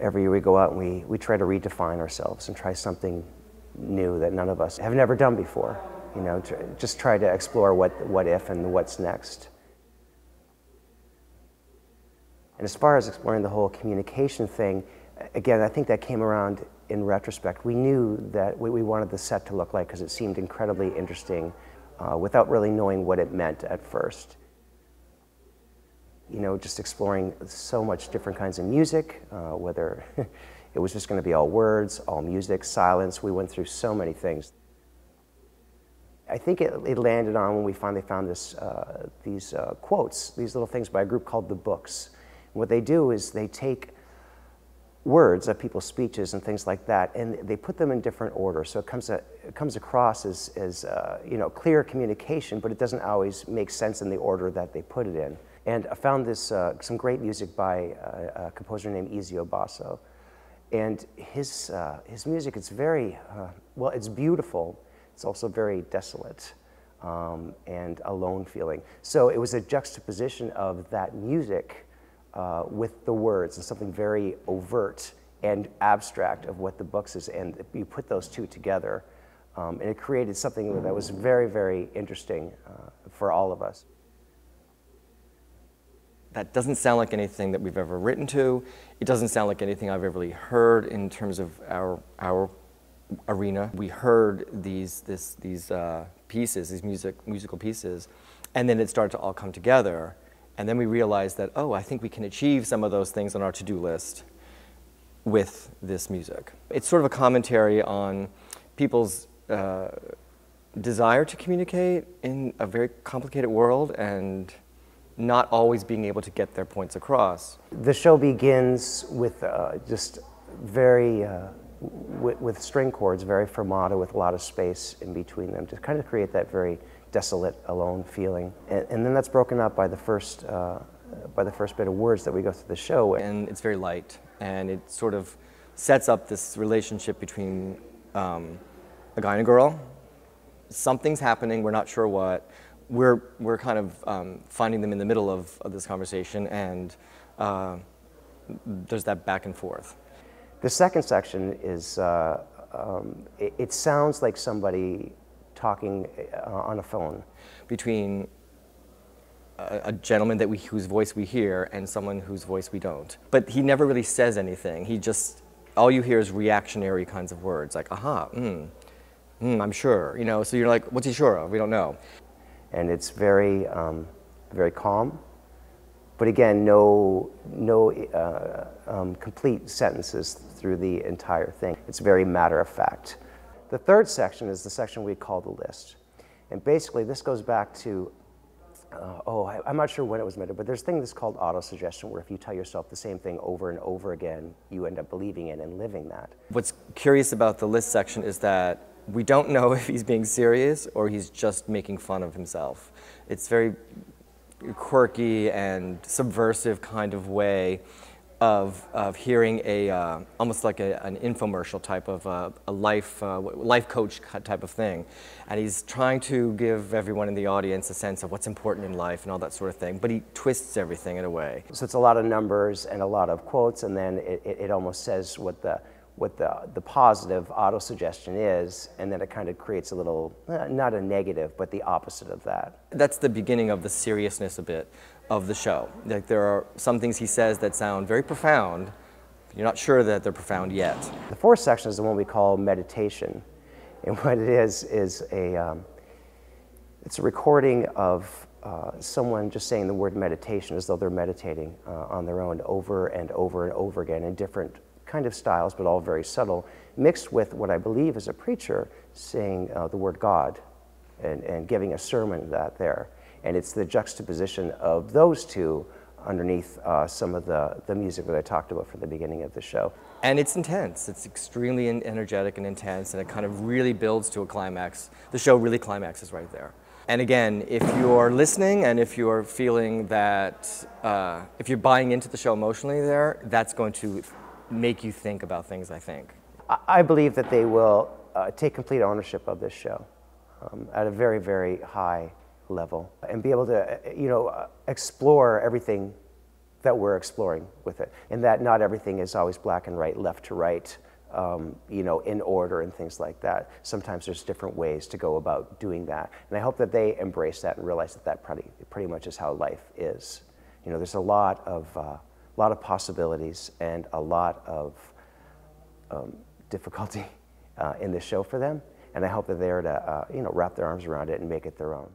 every year we go out and we, we try to redefine ourselves and try something new that none of us have never done before. You know, tr- just try to explore what, what if and what's next. And as far as exploring the whole communication thing, again, I think that came around in retrospect. We knew that what we wanted the set to look like because it seemed incredibly interesting uh, without really knowing what it meant at first. You know, just exploring so much different kinds of music, uh, whether it was just going to be all words, all music, silence. We went through so many things. I think it, it landed on when we finally found this, uh, these uh, quotes, these little things by a group called The Books. what they do is they take words of people's speeches and things like that, and they put them in different order. So it comes, a, it comes across as, as uh, you know, clear communication, but it doesn't always make sense in the order that they put it in. And I found this, uh, some great music by a composer named Ezio Bosso. And his, uh, his music, it's very, uh, well, it's beautiful. It's also very desolate um, and alone feeling. So it was a juxtaposition of that music uh, with the words and something very overt and abstract of what the books is. And you put those two together, um, and it created something that was very, very interesting uh, for all of us. That doesn't sound like anything that we've ever written to. It doesn't sound like anything I've ever really heard in terms of our, our arena. We heard these, this, these uh, pieces, these music, musical pieces, and then it started to all come together. And then we realized that, oh, I think we can achieve some of those things on our to-do list with this music. It's sort of a commentary on people's uh, desire to communicate in a very complicated world and not always being able to get their points across. The show begins with uh, just very, uh, with, with string chords, very fermata, with a lot of space in between them to kind of create that very desolate, alone feeling. And, and then that's broken up by the first, uh, by the first bit of words that we go through the show. And it's very light, and it sort of sets up this relationship between um, a guy and a girl. Something's happening, we're not sure what we're, we're kind of um, finding them in the middle of, of this conversation, and uh, there's that back and forth. The second section is, uh, um, it, it, sounds like somebody talking uh, on a phone. Between a, a gentleman that we, whose voice we hear and someone whose voice we don't. But he never really says anything. He just, all you hear is reactionary kinds of words, like, aha, mm, mm, I'm sure, you know, so you're like, what's he sure of? We don't know and it's very, um, very calm. But again, no, no uh, um, complete sentences through the entire thing. It's very matter of fact. The third section is the section we call the list. And basically, this goes back to, uh, oh, I, am not sure when it was made, but there's a thing that's called auto-suggestion, where if you tell yourself the same thing over and over again, you end up believing it and living that. What's curious about the list section is that we don't know if he's being serious or he's just making fun of himself. It's very quirky and subversive kind of way of, of hearing a uh, almost like a, an infomercial type of uh, a life uh, life coach type of thing, and he's trying to give everyone in the audience a sense of what's important in life and all that sort of thing. But he twists everything in a way. So it's a lot of numbers and a lot of quotes, and then it, it, it almost says what the what the, the positive auto-suggestion is, and then it kind of creates a little, uh, not a negative, but the opposite of that. That's the beginning of the seriousness a bit of the show. Like there are some things he says that sound very profound, you're not sure that they're profound yet. The fourth section is the one we call meditation. And what it is, is a, um, it's a recording of uh, someone just saying the word meditation as though they're meditating uh, on their own over and over and over again in different kind of styles, but all very subtle, mixed with what I believe is a preacher saying uh, the word God and, and giving a sermon that there. And it's the juxtaposition of those two underneath uh, some of the, the music that I talked about from the beginning of the show. And it's intense. It's extremely energetic and intense, and it kind of really builds to a climax. The show really climaxes right there. And again, if you're listening and if you're feeling that, uh, if you're buying into the show emotionally there, that's going to make you think about things, I think. I believe that they will uh, take complete ownership of this show um, at a very, very high level and be able to, uh, you know, uh, explore everything that we're exploring with it, and that not everything is always black and white, left to right, um, you know, in order and things like that. Sometimes there's different ways to go about doing that, and I hope that they embrace that and realize that that pretty, pretty much is how life is. You know, there's a lot of, uh, lot of possibilities and a lot of um, difficulty uh, in this show for them, and I hope that they're to, uh, you know, wrap their arms around it and make it their own.